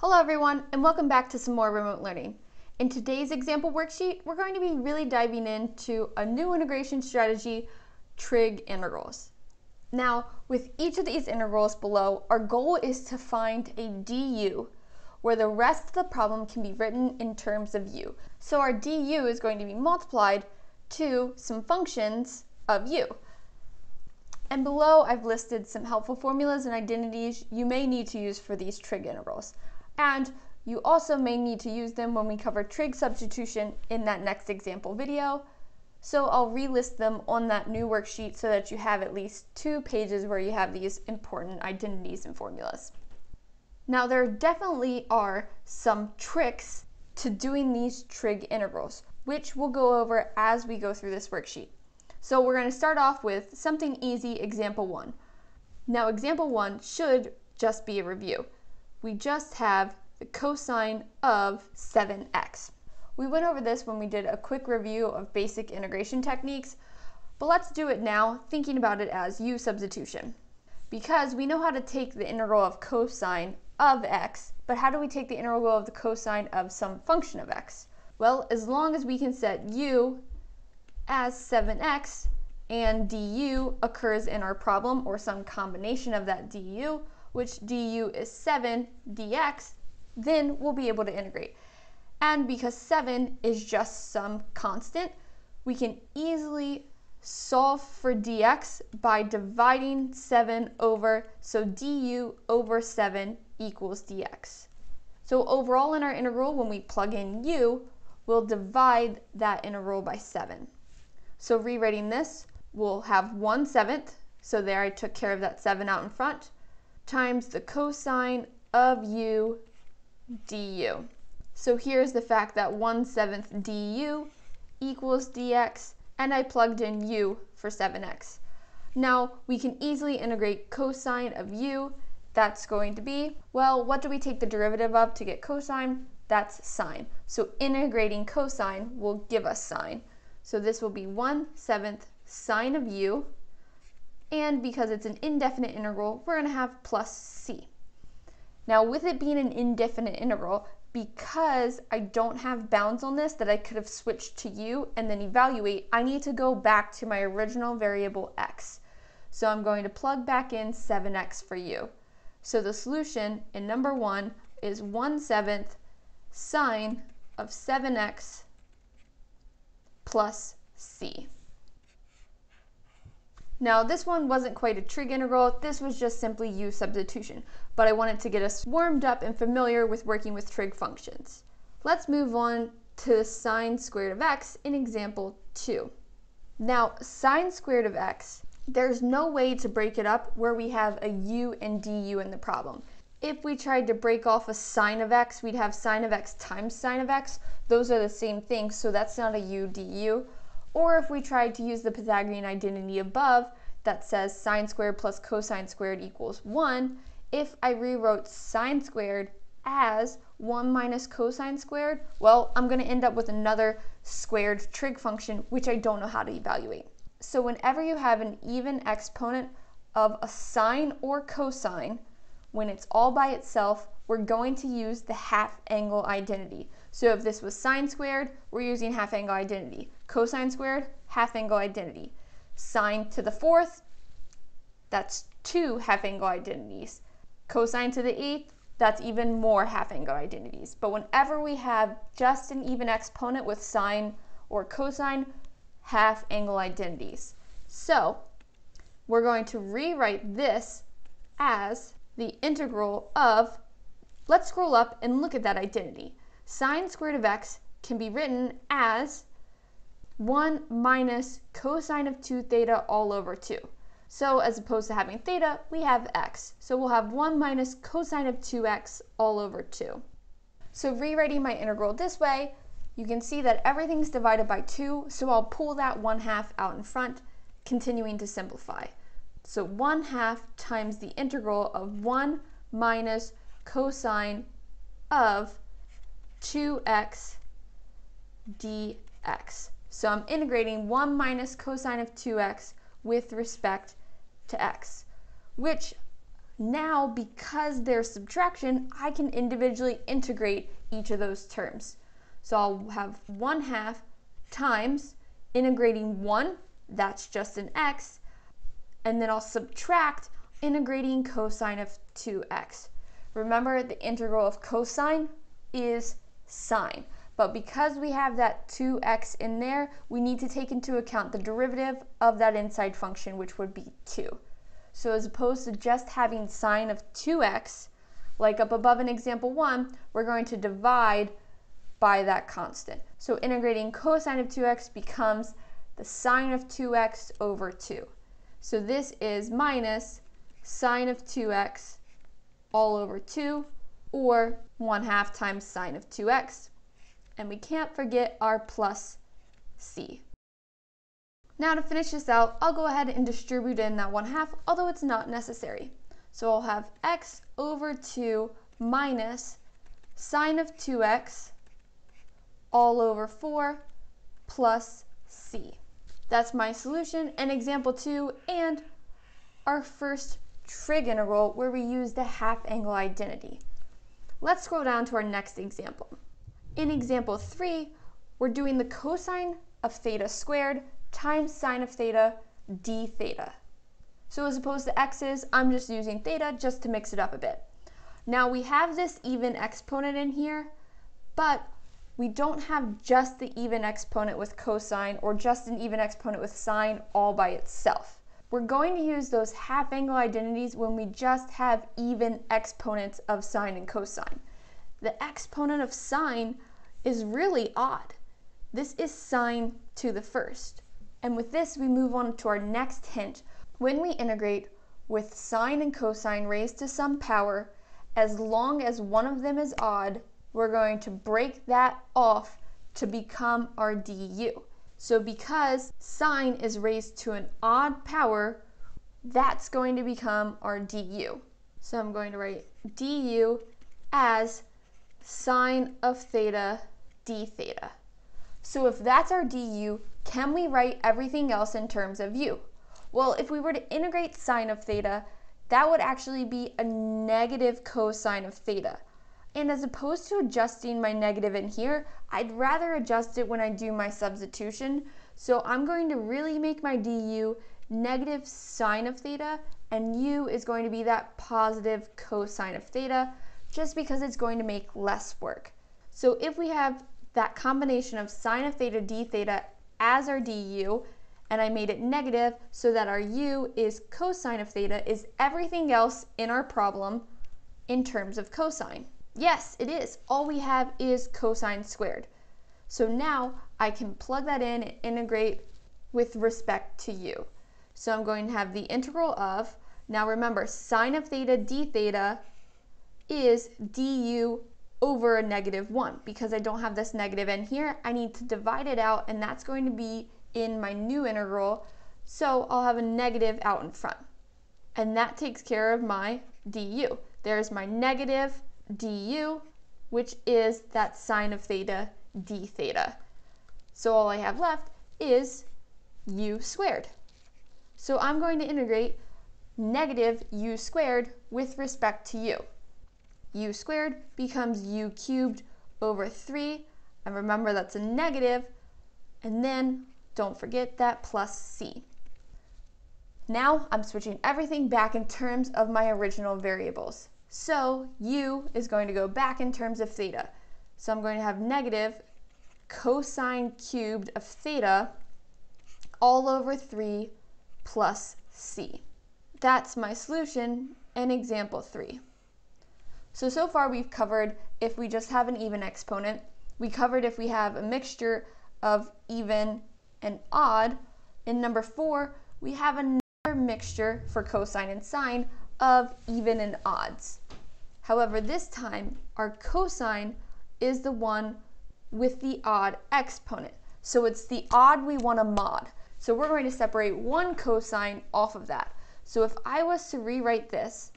Hello everyone and welcome back to some more remote learning. In today's example worksheet, we're going to be really diving into a new integration strategy, trig integrals. Now, with each of these integrals below, our goal is to find a du where the rest of the problem can be written in terms of u. So our du is going to be multiplied to some functions of u. And below I've listed some helpful formulas and identities you may need to use for these trig integrals. And you also may need to use them when we cover trig substitution in that next example video. So I'll relist them on that new worksheet so that you have at least two pages where you have these important identities and formulas. Now there definitely are some tricks to doing these trig integrals, which we'll go over as we go through this worksheet. So we're going to start off with something easy, example one. Now example one should just be a review. We just have the cosine of 7x. We went over this when we did a quick review of basic integration techniques, but let's do it now thinking about it as u substitution. Because we know how to take the integral of cosine of x, but how do we take the integral of the cosine of some function of x? Well, as long as we can set u as 7x and du occurs in our problem or some combination of that du, which du is 7 dx, then we'll be able to integrate. And because 7 is just some constant, we can easily solve for dx by dividing 7 over, so du over 7 equals dx. So overall in our integral, when we plug in u, we'll divide that integral by 7. So rewriting this, we'll have 1 seventh, so there I took care of that 7 out in front, times the cosine of u du. So here's the fact that 1 seventh du equals dx, and I plugged in u for 7x. Now we can easily integrate cosine of u that's going to be, well, what do we take the derivative of to get cosine? That's sine. So integrating cosine will give us sine. So this will be 1 seventh sine of u, and because it's an indefinite integral, we're going to have plus c. Now with it being an indefinite integral, because I don't have bounds on this that I could have switched to u and then evaluate, I need to go back to my original variable x. So I'm going to plug back in 7x for u. So the solution in number one is 1 seventh sine of 7x plus c. Now this one wasn't quite a trig integral, this was just simply u substitution, but I wanted to get us warmed up and familiar with working with trig functions. Let's move on to sine squared of x in example 2. Now sine squared of x there's no way to break it up where we have a u and du in the problem. If we tried to break off a sine of x, we'd have sine of x times sine of x. Those are the same thing, so that's not a u du. Or if we tried to use the Pythagorean identity above that says sine squared plus cosine squared equals 1, if I rewrote sine squared as 1 minus cosine squared, well, I'm going to end up with another squared trig function, which I don't know how to evaluate. So whenever you have an even exponent of a sine or cosine, when it's all by itself, we're going to use the half angle identity. So if this was sine squared, we're using half angle identity. Cosine squared, half angle identity. Sine to the fourth, that's two half angle identities. Cosine to the eighth, that's even more half angle identities. But whenever we have just an even exponent with sine or cosine, half angle identities. So we're going to rewrite this as the integral of, let's scroll up and look at that identity. Sine squared of x can be written as 1 minus cosine of 2 theta all over 2. So as opposed to having theta, we have x. So we'll have 1 minus cosine of 2x all over 2. So rewriting my integral this way, you can see that everything's divided by 2, so I'll pull that 1 half out in front, continuing to simplify. So 1 half times the integral of 1 minus cosine of 2x dx. So I'm integrating 1 minus cosine of 2x with respect to x, which Now, because they're subtraction, I can individually integrate each of those terms. So I'll have 1 half times integrating 1, that's just an x, and then I'll subtract integrating cosine of 2x. Remember, the integral of cosine is sine. But because we have that 2x in there, we need to take into account the derivative of that inside function, which would be 2. So as opposed to just having sine of 2x, like up above in example 1, we're going to divide by that constant. So integrating cosine of 2x becomes the sine of 2x over 2. So this is minus sine of 2x all over 2, or 1 half times sine of 2x. And we can't forget our plus c. Now to finish this out, I'll go ahead and distribute in that 1 half, although it's not necessary. So I'll have x over 2 minus sine of 2x all over 4 plus c. That's my solution in example 2 and our first trig integral where we use the half angle identity. Let's scroll down to our next example. In example 3, we're doing the cosine of theta squared times sine of theta d theta. So as opposed to x's, I'm just using theta just to mix it up a bit. Now we have this even exponent in here, but we don't have just the even exponent with cosine or just an even exponent with sine all by itself. We're going to use those half angle identities when we just have even exponents of sine and cosine. The exponent of sine is really odd. This is sine to the first. And with this, we move on to our next hint. When we integrate with sine and cosine raised to some power, as long as one of them is odd, we're going to break that off to become our du. So because sine is raised to an odd power, that's going to become our du. So I'm going to write du as sine of theta d theta. So if that's our du, can we write everything else in terms of u? Well, if we were to integrate sine of theta, that would actually be a negative cosine of theta. And as opposed to adjusting my negative in here, I'd rather adjust it when I do my substitution. So I'm going to really make my du negative sine of theta, and u is going to be that positive cosine of theta, just because it's going to make less work. So if we have that combination of sine of theta d theta as our du, and I made it negative so that our u is cosine of theta, is everything else in our problem in terms of cosine. Yes, it is. All we have is cosine squared. So now I can plug that in and integrate with respect to u. So I'm going to have the integral of, now remember, sine of theta d theta is du over a negative 1. Because I don't have this negative in here, I need to divide it out, and that's going to be in my new integral. So I'll have a negative out in front. And that takes care of my du. There's my negative du, which is that sine of theta d theta. So all I have left is u squared. So I'm going to integrate negative u squared with respect to u. u squared becomes u cubed over 3, and remember that's a negative, and then don't forget that plus c. Now I'm switching everything back in terms of my original variables. So u is going to go back in terms of theta. So I'm going to have negative cosine cubed of theta all over 3 plus c. That's my solution in example 3. So, so far we've covered if we just have an even exponent. We covered if we have a mixture of even and odd. In number 4, we have another mixture for cosine and sine of even and odds. However, this time our cosine is the one with the odd exponent. So it's the odd we want to mod. So we're going to separate one cosine off of that. So if I was to rewrite this,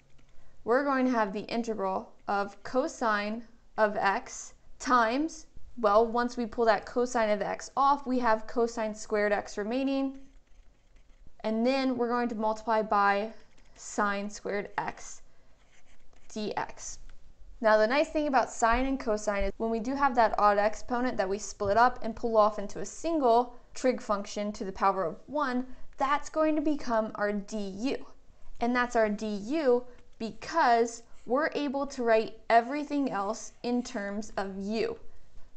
we're going to have the integral of cosine of x times, well, once we pull that cosine of x off, we have cosine squared x remaining. And then we're going to multiply by sine squared x dx. Now the nice thing about sine and cosine is when we do have that odd exponent that we split up and pull off into a single trig function to the power of 1, that's going to become our du. And that's our du because we're able to write everything else in terms of u.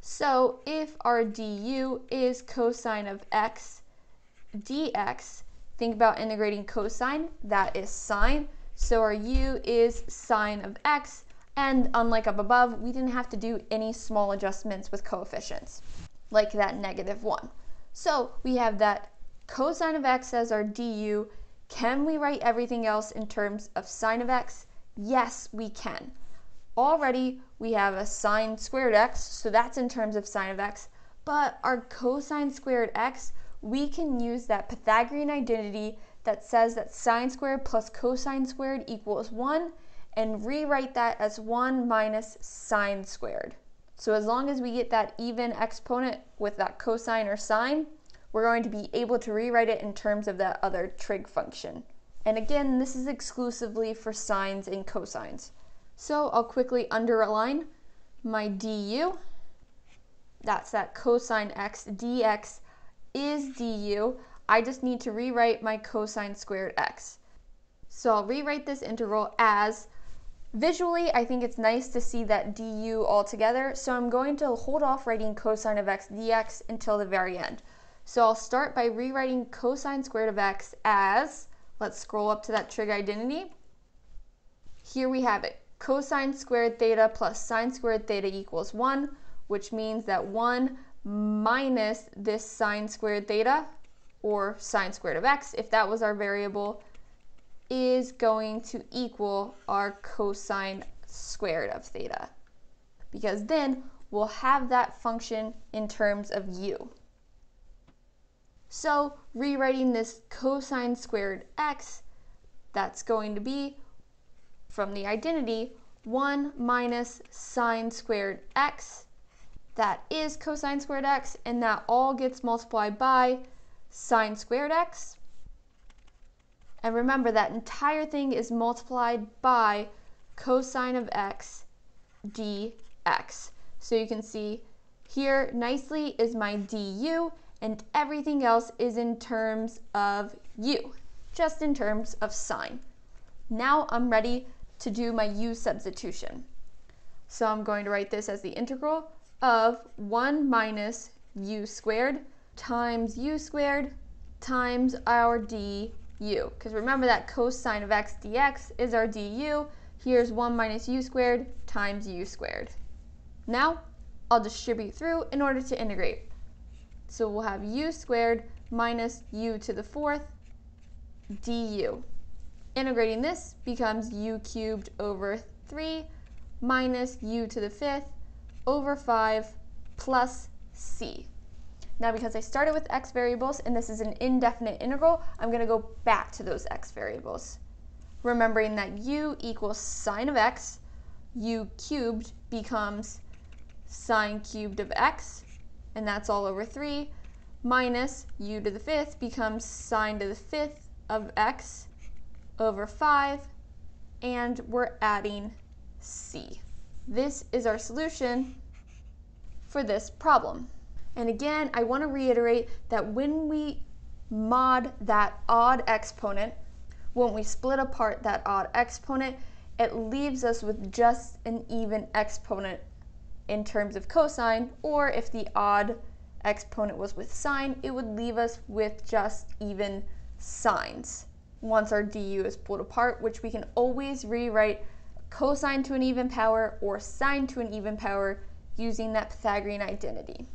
So if our du is cosine of x dx, think about integrating cosine, that is sine. So our u is sine of x, and unlike up above, we didn't have to do any small adjustments with coefficients, like that negative 1. So we have that cosine of x as our du. Can we write everything else in terms of sine of x? Yes, we can. Already, we have a sine squared x, so that's in terms of sine of x, but our cosine squared x, we can use that Pythagorean identity that says that sine squared plus cosine squared equals 1 and rewrite that as 1 minus sine squared. So as long as we get that even exponent with that cosine or sine, we're going to be able to rewrite it in terms of that other trig function. And again, this is exclusively for sines and cosines. So I'll quickly underline my du. That's that cosine x dx is du. I just need to rewrite my cosine squared x. So I'll rewrite this integral as, visually, I think it's nice to see that du all together, so I'm going to hold off writing cosine of x dx until the very end. So I'll start by rewriting cosine squared of x as Let's scroll up to that trig identity. Here we have it. Cosine squared theta plus sine squared theta equals 1, which means that 1 minus this sine squared theta, or sine squared of x, if that was our variable, is going to equal our cosine squared of theta. Because then we'll have that function in terms of u. So rewriting this cosine squared x, that's going to be, from the identity, 1 minus sine squared x. That is cosine squared x, and that all gets multiplied by sine squared x. And remember, that entire thing is multiplied by cosine of x dx. So you can see here nicely is my du, and everything else is in terms of u, just in terms of sine. Now I'm ready to do my u substitution. So I'm going to write this as the integral of 1 minus u squared times u squared times our du. Because remember that cosine of x dx is our du. Here's 1 minus u squared times u squared. Now I'll distribute through in order to integrate. So we'll have u squared minus u to the fourth du. Integrating this becomes u cubed over 3 minus u to the fifth over 5 plus c. Now because I started with x variables and this is an indefinite integral, I'm going to go back to those x variables. Remembering that u equals sine of x, u cubed becomes sine cubed of x, and that's all over 3, minus u to the fifth becomes sine to the fifth of x over 5, and we're adding c. This is our solution for this problem. And again, I want to reiterate that when we mod that odd exponent, when we split apart that odd exponent, it leaves us with just an even exponent in terms of cosine, or if the odd exponent was with sine, it would leave us with just even sines once our du is pulled apart, which we can always rewrite cosine to an even power or sine to an even power using that Pythagorean identity.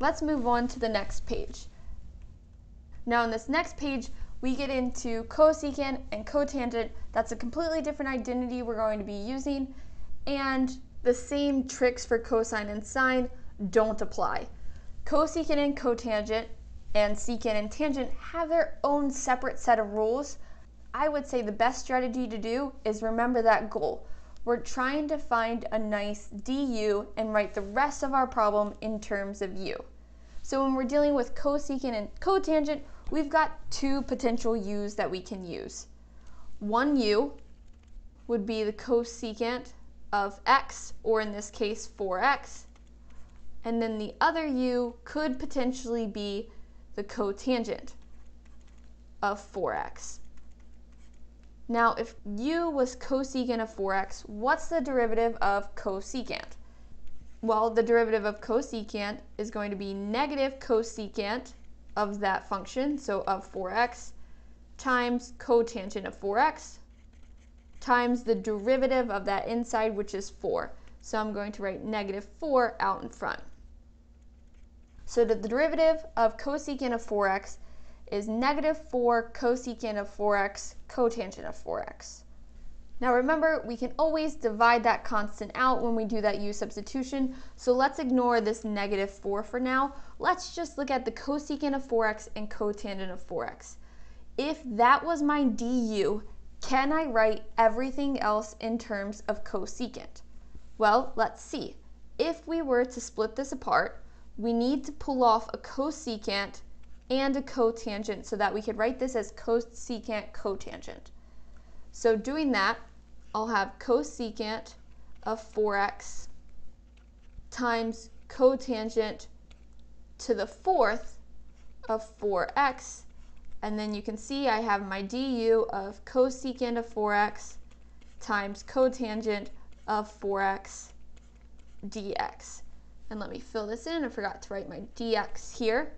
Let's move on to the next page. Now on this next page, we get into cosecant and cotangent. That's a completely different identity we're going to be using. And the same tricks for cosine and sine don't apply. Cosecant and cotangent and secant and tangent have their own separate set of rules. I would say the best strategy to do is remember that goal. We're trying to find a nice du and write the rest of our problem in terms of u. So when we're dealing with cosecant and cotangent, we've got two potential u's that we can use. One u would be the cosecant of x, or in this case 4x. And then the other u could potentially be the cotangent of 4x. Now, if u was cosecant of 4x, what's the derivative of cosecant? Well, the derivative of cosecant is going to be negative cosecant of that function, so of 4x, times cotangent of 4x, times the derivative of that inside, which is 4. So I'm going to write negative 4 out in front. So the derivative of cosecant of 4x is negative 4 cosecant of 4x cotangent of 4x. Now remember, we can always divide that constant out when we do that u substitution, so let's ignore this negative 4 for now. Let's just look at the cosecant of 4x and cotangent of 4x. If that was my du, can I write everything else in terms of cosecant? Well, let's see. If we were to split this apart, we need to pull off a cosecant and a cotangent so that we could write this as cosecant cotangent. So doing that, I'll have cosecant of 4x times cotangent to the fourth of 4x. And then you can see I have my du of cosecant of 4x times cotangent of 4x dx. And let me fill this in. I forgot to write my dx here.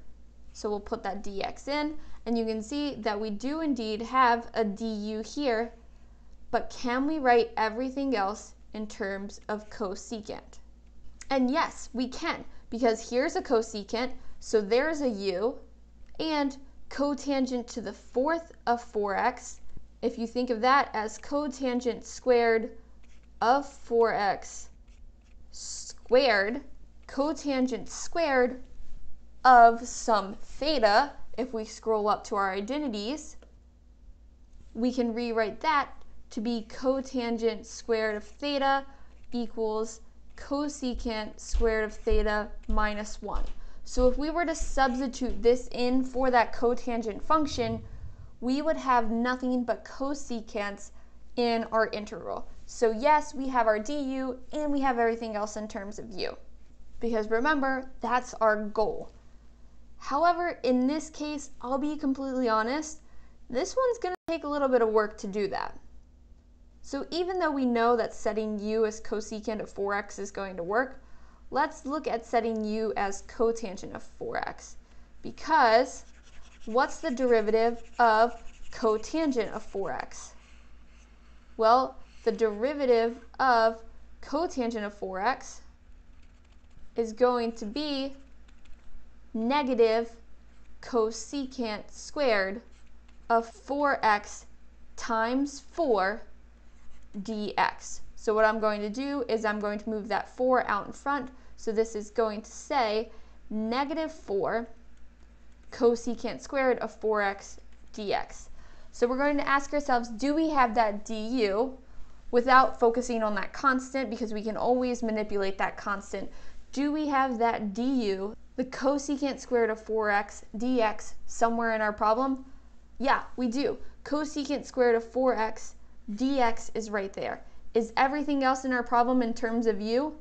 So we'll put that dx in, and you can see that we do indeed have a du here, but can we write everything else in terms of cosecant? And yes, we can, because here's a cosecant, so there's a u, and cotangent to the fourth of 4x, if you think of that as cotangent squared of 4x squared, cotangent squared of some theta, if we scroll up to our identities, we can rewrite that to be cotangent squared of theta equals cosecant squared of theta minus 1. So if we were to substitute this in for that cotangent function, we would have nothing but cosecants in our integral. So yes, we have our du and we have everything else in terms of u. Because remember, that's our goal. However, in this case, I'll be completely honest, this one's going to take a little bit of work to do that. So even though we know that setting u as cosecant of 4x is going to work, let's look at setting u as cotangent of 4x. Because what's the derivative of cotangent of 4x? Well, the derivative of cotangent of 4x is going to be negative cosecant squared of 4x times 4 dx. So what I'm going to do is I'm going to move that 4 out in front. So this is going to say negative 4 cosecant squared of 4x dx. So we're going to ask ourselves, do we have that du without focusing on that constant because we can always manipulate that constant. Do we have that du the cosecant squared of 4x dx somewhere in our problem? Yeah, we do. Cosecant squared of 4x dx is right there. Is everything else in our problem in terms of u?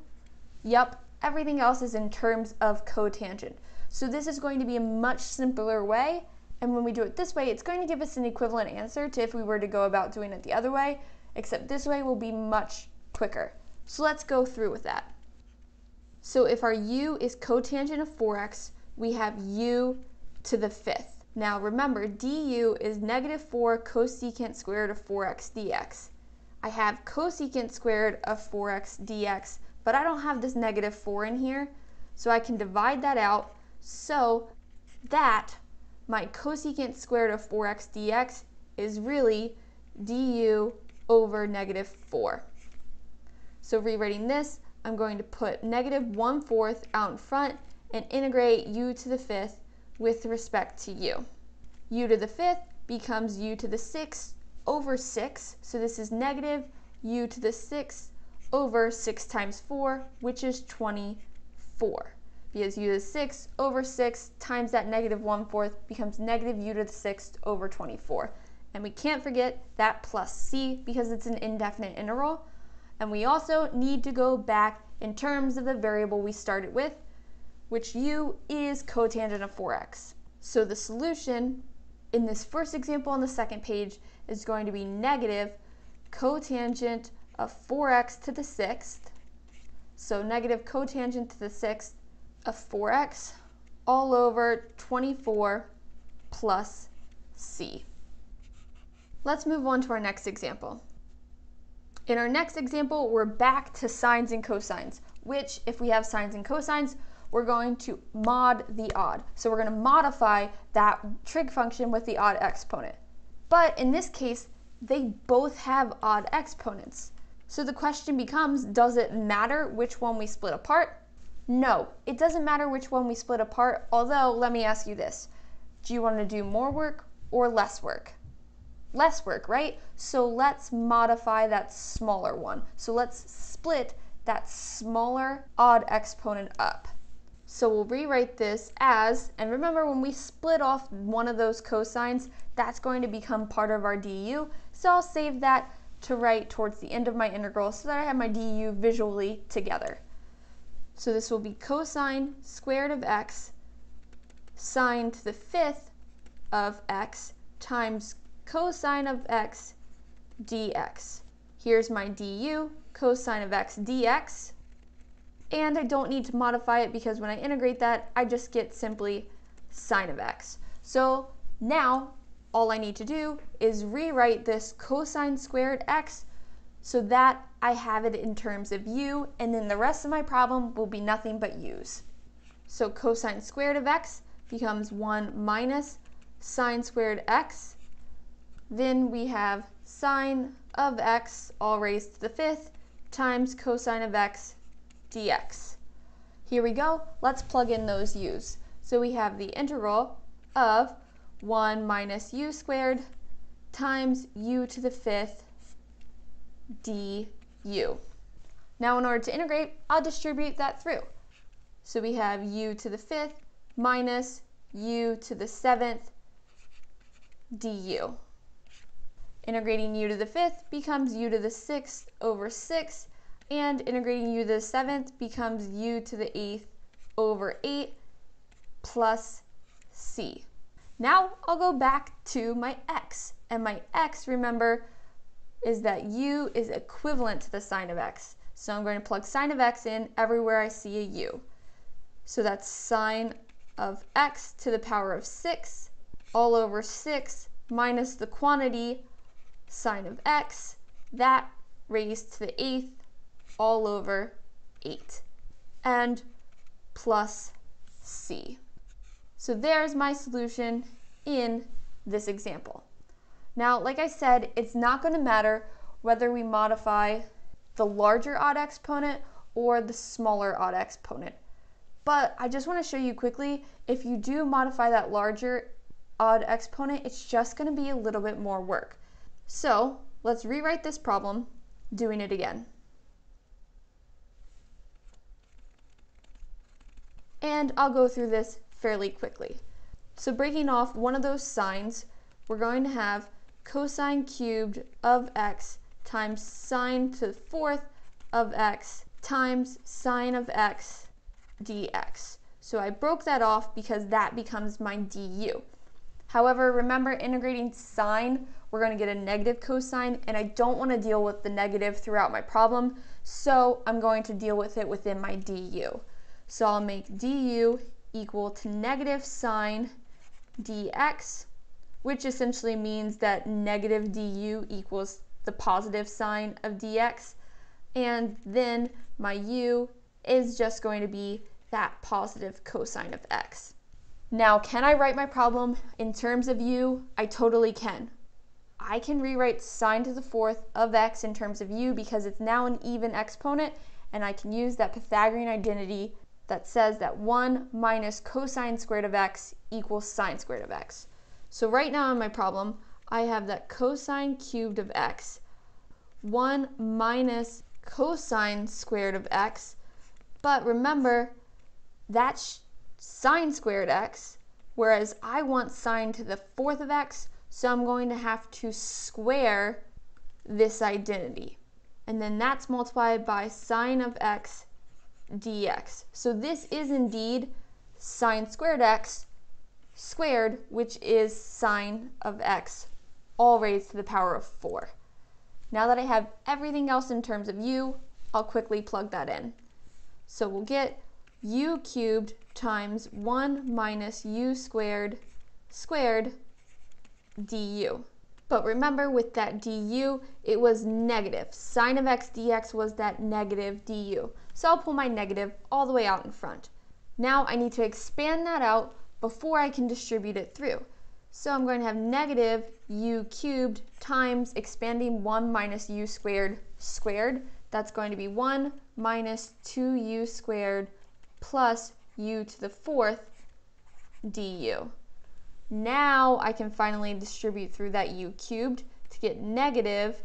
Yep, everything else is in terms of cotangent. So this is going to be a much simpler way, and when we do it this way, it's going to give us an equivalent answer to if we were to go about doing it the other way, except this way will be much quicker. So let's go through with that. So if our u is cotangent of 4x, we have u to the fifth. Now remember, du is negative 4 cosecant squared of 4x dx. I have cosecant squared of 4x dx, but I don't have this negative 4 in here, so I can divide that out so that my cosecant squared of 4x dx is really du over negative 4. So rewriting this, I'm going to put negative 1 fourth out in front and integrate u to the fifth with respect to u. u to the fifth becomes u to the sixth over 6, so this is negative u to the sixth over 6 times 4, which is 24. Because u to the sixth over 6 times that negative 1 fourth becomes negative u to the sixth over 24. And we can't forget that plus c because it's an indefinite integral. And we also need to go back in terms of the variable we started with, which u is cotangent of 4x. So the solution in this first example on the second page is going to be negative cotangent of 4x to the sixth. So negative cotangent to the sixth of 4x all over 24 plus c. Let's move on to our next example. In our next example, we're back to sines and cosines, which if we have sines and cosines, we're going to mod the odd. So we're going to modify that trig function with the odd exponent. But in this case, they both have odd exponents. So the question becomes, does it matter which one we split apart? No, it doesn't matter which one we split apart, although let me ask you this. Do you want to do more work or less work? Less work, right? So let's modify that smaller one. So let's split that smaller odd exponent up. So we'll rewrite this as, and remember when we split off one of those cosines, that's going to become part of our du. So I'll save that to write towards the end of my integral so that I have my du visually together. So this will be cosine squared of x sine to the fifth of x times cosine of x dx. Here's my du, cosine of x dx, and I don't need to modify it because when I integrate that, I just get simply sine of x. So now all I need to do is rewrite this cosine squared x so that I have it in terms of u, and then the rest of my problem will be nothing but u's. So cosine squared of x becomes 1 minus sine squared x. Then we have sine of x, all raised to the fifth, times cosine of x dx. Here we go. Let's plug in those u's. So we have the integral of 1 minus u squared times u to the fifth du. Now in order to integrate, I'll distribute that through. So we have u to the fifth minus u to the seventh du. Integrating u to the fifth becomes u to the sixth over 6 and integrating u to the seventh becomes u to the eighth over 8 plus c. Now I'll go back to my x, and my x, remember, is that u is equivalent to the sine of x. So I'm going to plug sine of x in everywhere I see a u. So that's sine of x to the power of 6 all over 6 minus the quantity sine of x, that raised to the eighth all over 8 and plus c. So there's my solution in this example. Now, like I said, it's not going to matter whether we modify the larger odd exponent or the smaller odd exponent. But I just want to show you quickly, if you do modify that larger odd exponent, it's just going to be a little bit more work. So let's rewrite this problem doing it again. and I'll go through this fairly quickly. So breaking off one of those sines, we're going to have cosine cubed of x times sine to the fourth of x times sine of x dx. So I broke that off because that becomes my du. However, remember integrating sine, we're going to get a negative cosine, and I don't want to deal with the negative throughout my problem, so I'm going to deal with it within my du. So I'll make du equal to negative sine dx, which essentially means that negative du equals the positive sine of dx. And then my u is just going to be that positive cosine of x. Now, can I write my problem in terms of u? I totally can. I can rewrite sine to the fourth of x in terms of u because it's now an even exponent, and I can use that Pythagorean identity that says that 1 minus cosine squared of x equals sine squared of x. So right now in my problem, I have that cosine cubed of x, 1 minus cosine squared of x, but remember, that's sine squared x, whereas I want sine to the fourth of x, So I'm going to have to square this identity. And then that's multiplied by sine of x dx. So this is indeed sine squared x squared, which is sine of x, all raised to the power of 4. Now that I have everything else in terms of u, I'll quickly plug that in. So we'll get u cubed times 1 minus u squared squared du. But remember with that du, it was negative. Sine of x dx was that negative du. So I'll pull my negative all the way out in front. Now I need to expand that out before I can distribute it through. So I'm going to have negative u cubed times expanding 1 minus u squared squared. That's going to be 1 minus 2u squared plus u to the fourth du. Now I can finally distribute through that u cubed to get negative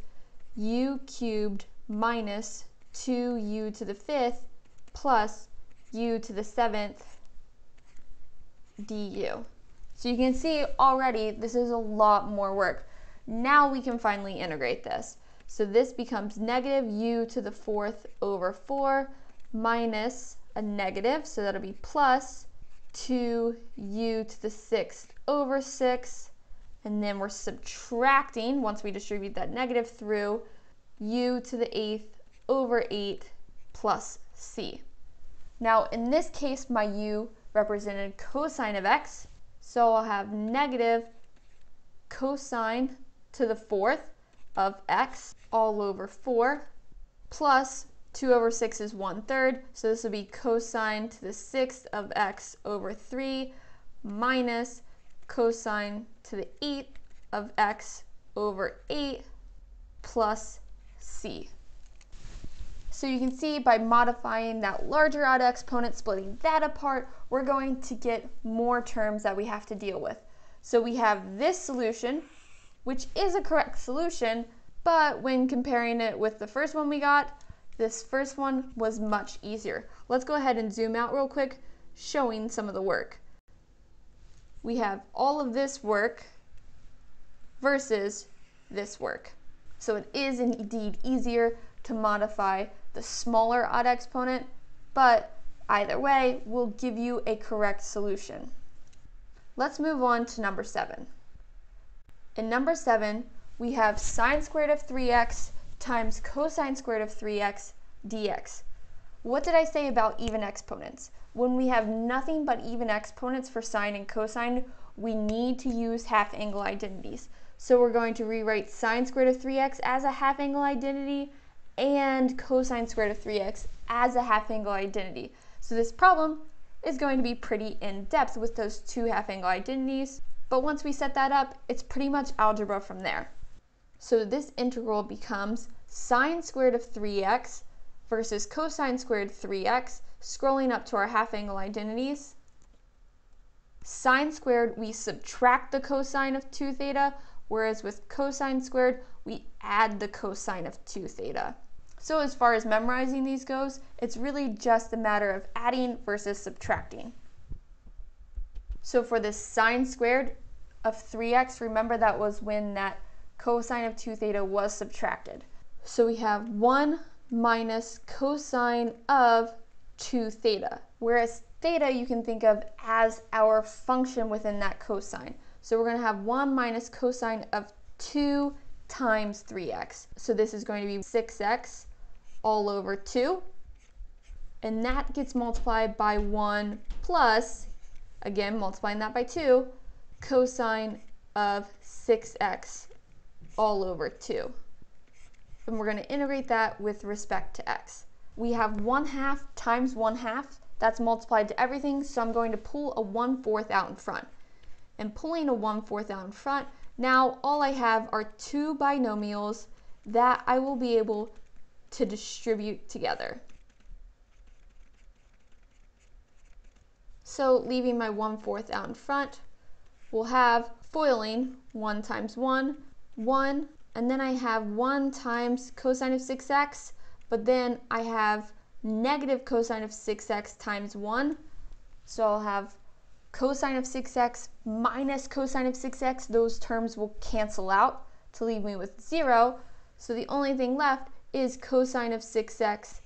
u cubed minus 2u to the fifth plus u to the seventh du. So you can see already this is a lot more work. Now we can finally integrate this. So this becomes negative u to the fourth over 4 minus a negative, so that'll be plus 2u to the sixth over 6. And then we're subtracting, once we distribute that negative through, u to the eighth over 8 plus c. Now in this case, my u represented cosine of x, so I'll have negative cosine to the fourth of x all over 4 plus 2 over 6 is 1 third, so this would be cosine to the sixth of x over 3 minus cosine to the eighth of x over 8 plus c. So you can see by modifying that larger odd exponent, splitting that apart, we're going to get more terms that we have to deal with. So we have this solution, which is a correct solution, but when comparing it with the first one we got, this first one was much easier. Let's go ahead and zoom out real quick, showing some of the work. We have all of this work versus this work. So it is indeed easier to modify the smaller odd exponent, but either way will give you a correct solution. Let's move on to number 7. In number 7, we have sine squared of 3x times cosine squared of 3x dx. What did I say about even exponents? When we have nothing but even exponents for sine and cosine, we need to use half angle identities. So we're going to rewrite sine squared of 3x as a half angle identity and cosine squared of 3x as a half angle identity. So this problem is going to be pretty in depth with those two half angle identities, but once we set that up, it's pretty much algebra from there. So this integral becomes sine squared of 3x versus cosine squared 3x, scrolling up to our half angle identities. Sine squared, we subtract the cosine of 2 theta, whereas with cosine squared, we add the cosine of 2 theta. So as far as memorizing these goes, it's really just a matter of adding versus subtracting. So for this sine squared of 3x, remember that was when that cosine of 2 theta was subtracted. So we have 1 minus cosine of 2 theta, whereas theta you can think of as our function within that cosine. So we're going to have 1 minus cosine of 2 times 3x. So this is going to be 6x all over 2. And that gets multiplied by 1 plus, again, multiplying that by 2, cosine of 6x all over 2. And we're going to integrate that with respect to x. We have 1 half times 1 half. That's multiplied to everything, so I'm going to pull a 1 fourth out in front. And pulling a 1 fourth out in front, now all I have are two binomials that I will be able to distribute together. So leaving my 1 fourth out in front, we'll have foiling 1 times 1 1, and then I have 1 times cosine of 6x, but then I have negative cosine of 6x times 1. So I'll have cosine of 6x minus cosine of 6x, those terms will cancel out to leave me with 0. So the only thing left is cosine of 6x,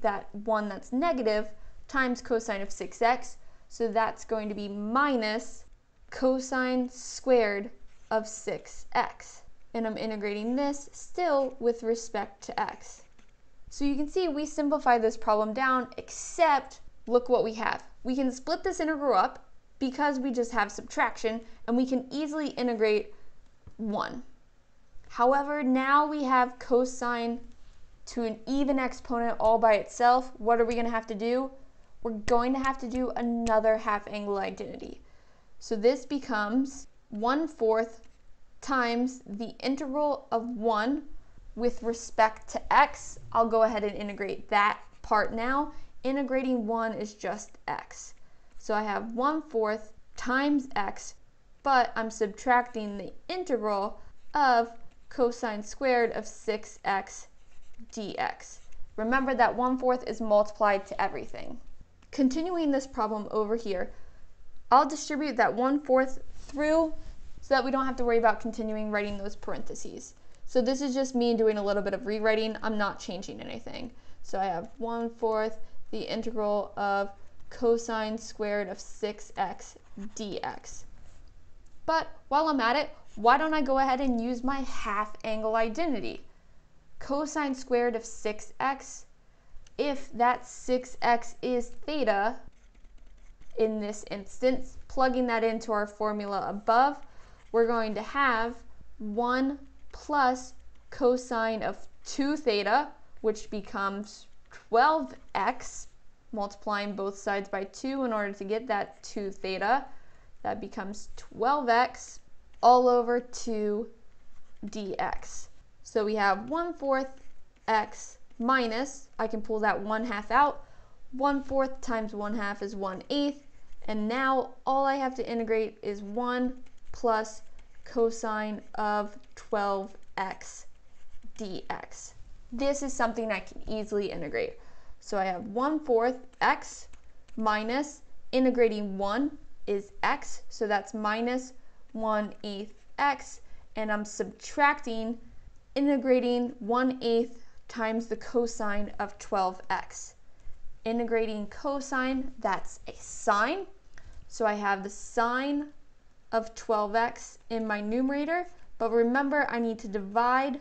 that one that's negative, times cosine of 6x. So that's going to be minus cosine squared of 6x. And I'm integrating this still with respect to x. So you can see we simplify this problem down, except look what we have. We can split this integral up because we just have subtraction, and we can easily integrate 1. However, now we have cosine to an even exponent all by itself. What are we going to have to do? We're going to have to do another half angle identity. So this becomes 1 fourth times the integral of 1 with respect to x. I'll go ahead and integrate that part now. Integrating 1 is just x. So I have 1 fourth times x, but I'm subtracting the integral of cosine squared of 6x dx. Remember that 1 fourth is multiplied to everything. Continuing this problem over here, I'll distribute that 1 fourth through so that we don't have to worry about continuing writing those parentheses. So this is just me doing a little bit of rewriting. I'm not changing anything. So I have 1 fourth the integral of cosine squared of 6x dx. But while I'm at it, why don't I go ahead and use my half angle identity? Cosine squared of 6x, if that 6x is theta, in this instance, plugging that into our formula above, we're going to have 1 plus cosine of 2 theta, which becomes 12x, multiplying both sides by 2 in order to get that 2 theta. That becomes 12x all over 2 dx. So we have 1 fourth x minus, I can pull that 1 half out, 1 fourth times 1 half is 1 eighth, and now all I have to integrate is 1 plus cosine of 12x dx. This is something I can easily integrate. So I have 1 fourth x minus integrating 1 is x, so that's minus 1 eighth x, and I'm subtracting, integrating 1 eighth times the cosine of 12x. Integrating cosine, that's a sine. So I have the sine of 12x in my numerator, but remember I need to divide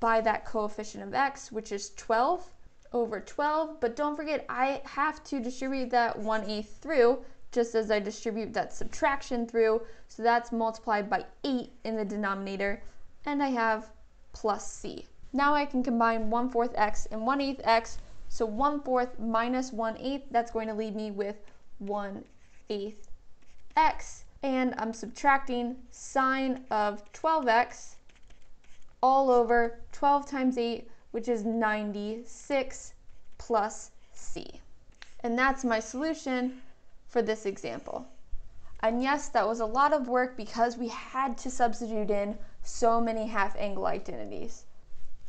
by that coefficient of x, which is 12 over 12, but don't forget I have to distribute that 1 eighth through, just as I distribute that subtraction through, so that's multiplied by 8 in the denominator, and I have plus c. Now I can combine 1 fourth x and 1 eighth x, so 1 fourth minus 1 eighth, that's going to leave me with 1 eighth x, and I'm subtracting sine of 12x all over 12 times 8, which is 96 plus c. And that's my solution for this example. And yes, that was a lot of work because we had to substitute in so many half angle identities.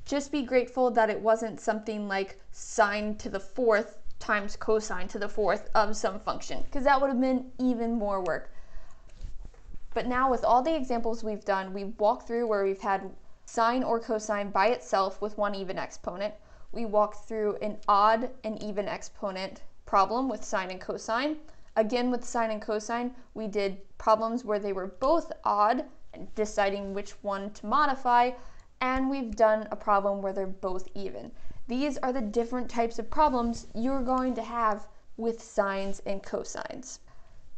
Just be grateful that it wasn't something like sine to the fourth times cosine to the fourth of some function, because that would have been even more work. But now with all the examples we've done, we've walked through where we've had sine or cosine by itself with one even exponent. We walked through an odd and even exponent problem with sine and cosine. Again, with sine and cosine, we did problems where they were both odd and deciding which one to modify, and we've done a problem where they're both even. These are the different types of problems you're going to have with sines and cosines.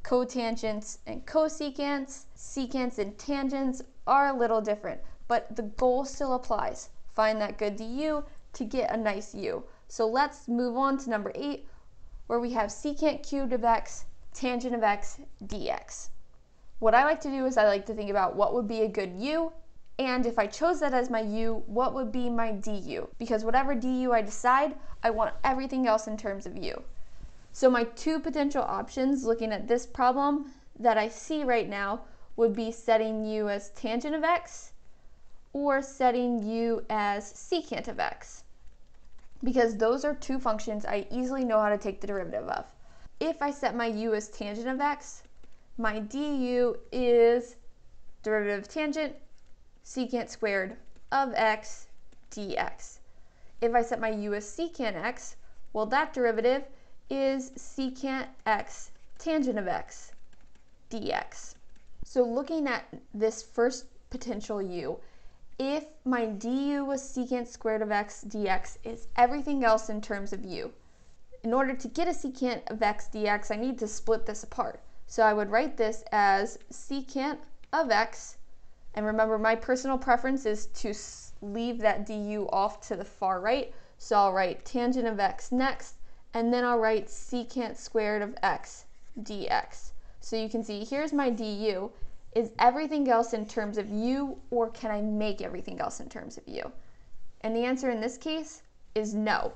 Cotangents and cosecants, secants and tangents are a little different, but the goal still applies. Find that good du to get a nice u. So let's move on to number eight, where we have secant cubed of x, tangent of x, dx. What I like to do is I like to think about what would be a good u, and if I chose that as my u, what would be my du? Because whatever du I decide, I want everything else in terms of u. So my two potential options looking at this problem that I see right now would be setting u as tangent of x or setting u as secant of x because those are two functions I easily know how to take the derivative of. If I set my u as tangent of x, my du is derivative of tangent secant squared of x dx. If I set my u as secant x, well, that derivative is secant x tangent of x dx. So looking at this first potential u, if my du was secant squared of x dx is everything else in terms of u. In order to get a secant of x dx, I need to split this apart. So I would write this as secant of x, and remember my personal preference is to leave that du off to the far right. So I'll write tangent of x next, and then I'll write secant squared of x dx. So you can see here's my du. Is everything else in terms of u, or can I make everything else in terms of u? And the answer in this case is no.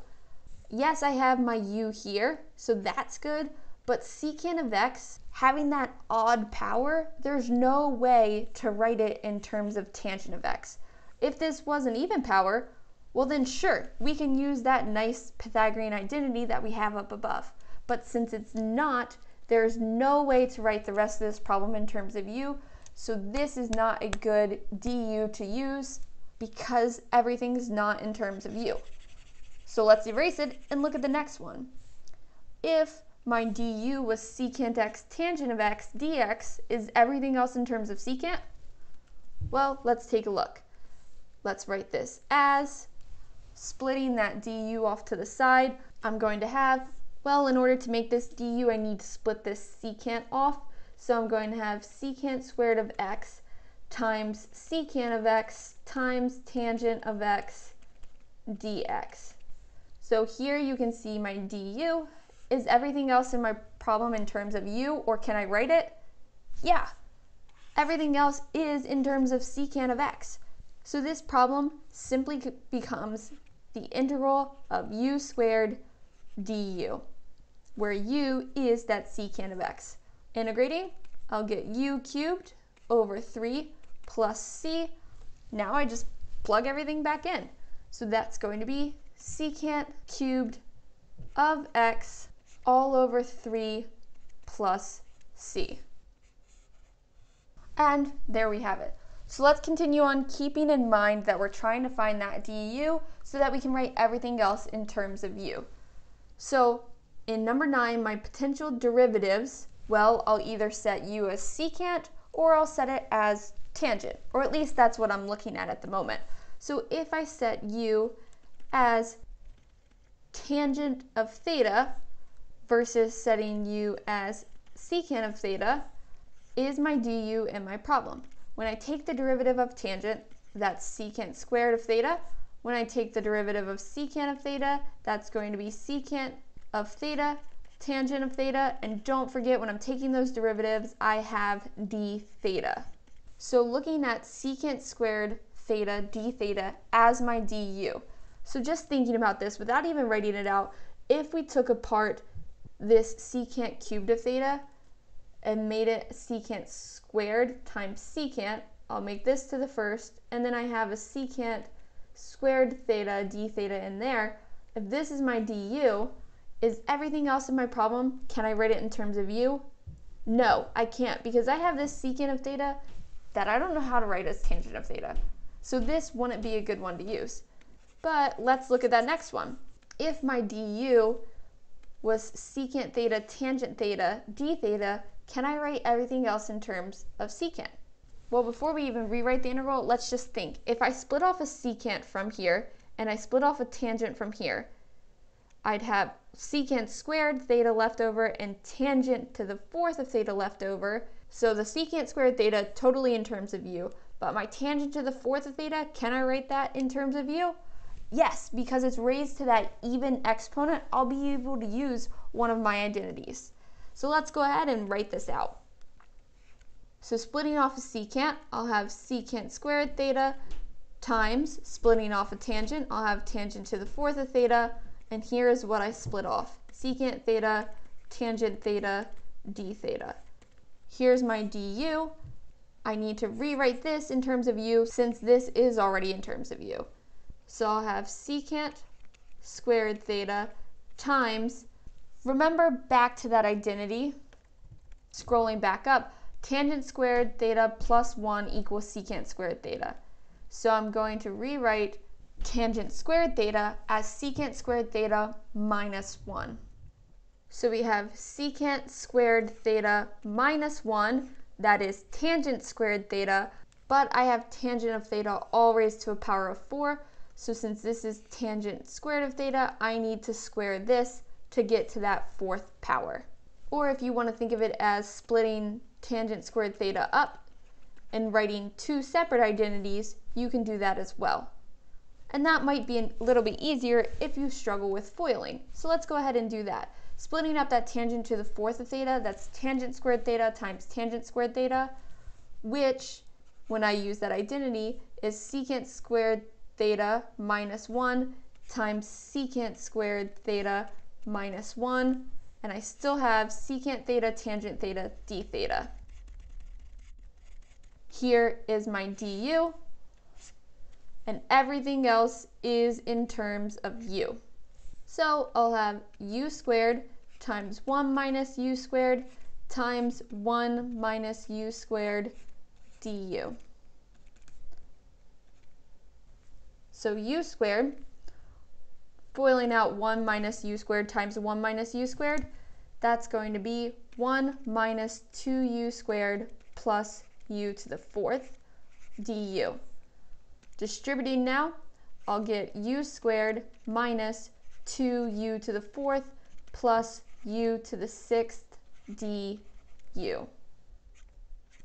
Yes, I have my u here, so that's good, but secant of x, having that odd power, there's no way to write it in terms of tangent of x. If this was an even power, well then sure, we can use that nice Pythagorean identity that we have up above. But since it's not, there's no way to write the rest of this problem in terms of u, so this is not a good du to use because everything's not in terms of u. So let's erase it and look at the next one. If my du was secant x tangent of x dx, is everything else in terms of secant? Well, let's take a look. Let's write this as splitting that du off to the side. I'm going to have, well, in order to make this du, I need to split this secant off. So I'm going to have secant squared of x times secant of x times tangent of x dx. So here you can see my du. Is everything else in my problem in terms of u, or can I write it? Yeah, everything else is in terms of secant of x. So this problem simply becomes the integral of u squared du, where u is that secant of x. Integrating, I'll get u cubed over 3 plus c. Now I just plug everything back in. So that's going to be secant cubed of x all over 3 plus c. And there we have it. So let's continue on keeping in mind that we're trying to find that du so that we can write everything else in terms of u. So in number 9, my potential derivatives, well, I'll either set u as secant or I'll set it as tangent, or at least that's what I'm looking at at the moment. So if I set u as tangent of theta versus setting u as secant of theta is my du in my problem. When I take the derivative of tangent, that's secant squared of theta. When I take the derivative of secant of theta, that's going to be secant of theta, tangent of theta, and don't forget when I'm taking those derivatives, I have d theta. So looking at secant squared theta d theta as my du. So just thinking about this without even writing it out, if we took apart this secant cubed of theta and made it secant squared times secant, I'll make this to the first, and then I have a secant squared theta d theta in there. If this is my du, is everything else in my problem, can I write it in terms of u? No, I can't because I have this secant of theta that I don't know how to write as tangent of theta. So this wouldn't be a good one to use. But let's look at that next one. If my du was secant theta tangent theta d theta, can I write everything else in terms of secant? Well, before we even rewrite the integral, let's just think. If I split off a secant from here and I split off a tangent from here, I'd have secant squared theta left over and tangent to the fourth of theta left over. So the secant squared theta totally in terms of u, but my tangent to the fourth of theta, can I write that in terms of u? Yes, because it's raised to that even exponent, I'll be able to use one of my identities. So let's go ahead and write this out. So splitting off a secant, I'll have secant squared theta times splitting off a tangent, I'll have tangent to the fourth of theta, and here is what I split off. Secant theta, tangent theta, d theta. Here's my du. I need to rewrite this in terms of u since this is already in terms of u. So I'll have secant squared theta times, remember back to that identity, Scrolling back up, tangent squared theta plus 1 equals secant squared theta. So I'm going to rewrite tangent squared theta as secant squared theta minus 1. So we have secant squared theta minus 1, that is tangent squared theta, but I have tangent of theta all raised to a power of 4. So since this is tangent squared of theta, I need to square this to get to that fourth power. Or if you want to think of it as splitting tangent squared theta up and writing two separate identities, you can do that as well. And that might be a little bit easier if you struggle with FOILing. So let's go ahead and do that. Splitting up that tangent to the fourth of theta, that's tangent squared theta times tangent squared theta, which, when I use that identity, is secant squared theta minus 1 times secant squared theta minus 1, and I still have secant theta tangent theta d theta. Here is my du, and everything else is in terms of u. So I'll have u squared times 1 minus u squared times 1 minus u squared du. So u squared, FOILing out 1 minus u squared times 1 minus u squared, that's going to be 1 minus 2u squared plus u to the fourth du. Distributing now, I'll get u squared minus 2u to the fourth plus u to the sixth du.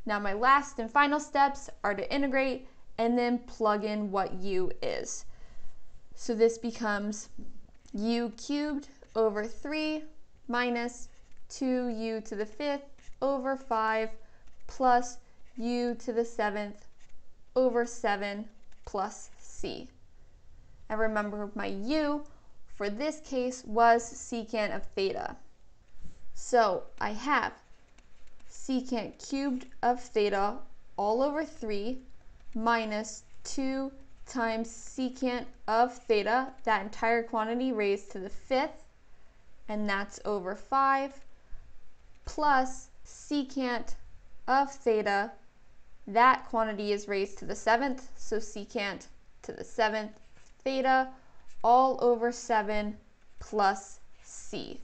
Now my last and final steps are to integrate and then plug in what u is. So this becomes u cubed over 3 minus 2u to the fifth over 5 plus u to the seventh over 7 plus c. And remember my u for this case was secant of theta. So I have secant cubed of theta all over 3 minus 2 times secant of theta, that entire quantity raised to the fifth, and that's over 5, plus secant of theta, that quantity is raised to the seventh, so secant to the seventh theta, all over 7 plus c.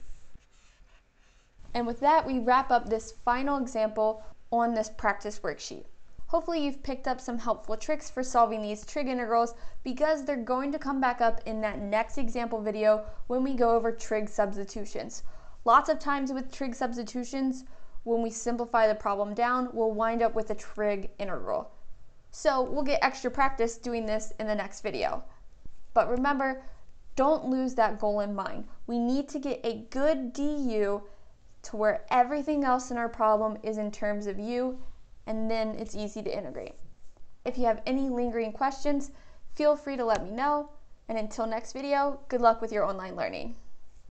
And with that, we wrap up this final example on this practice worksheet. Hopefully you've picked up some helpful tricks for solving these trig integrals because they're going to come back up in that next example video when we go over trig substitutions. Lots of times with trig substitutions, when we simplify the problem down, we'll wind up with a trig integral. So we'll get extra practice doing this in the next video. But remember, don't lose that goal in mind. We need to get a good du to where everything else in our problem is in terms of u and then it's easy to integrate. If you have any lingering questions, feel free to let me know. And until next video, good luck with your online learning.